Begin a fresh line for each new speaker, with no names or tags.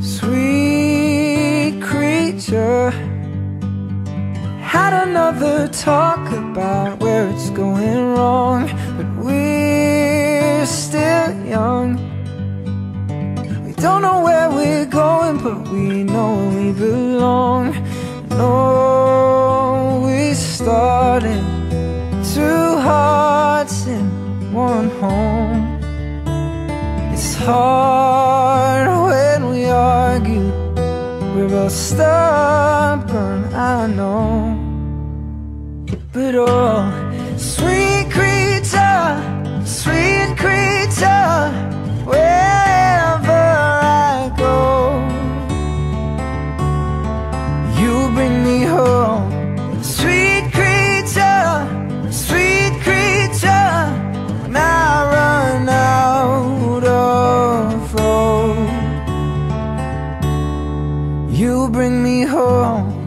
Sweet creature Had another talk about where it's going wrong But we're still young. We don't know where we're going But we know we belong. No, we started Two hearts in one home. It's hard we're both stubborn, I know. But oh, you bring me home.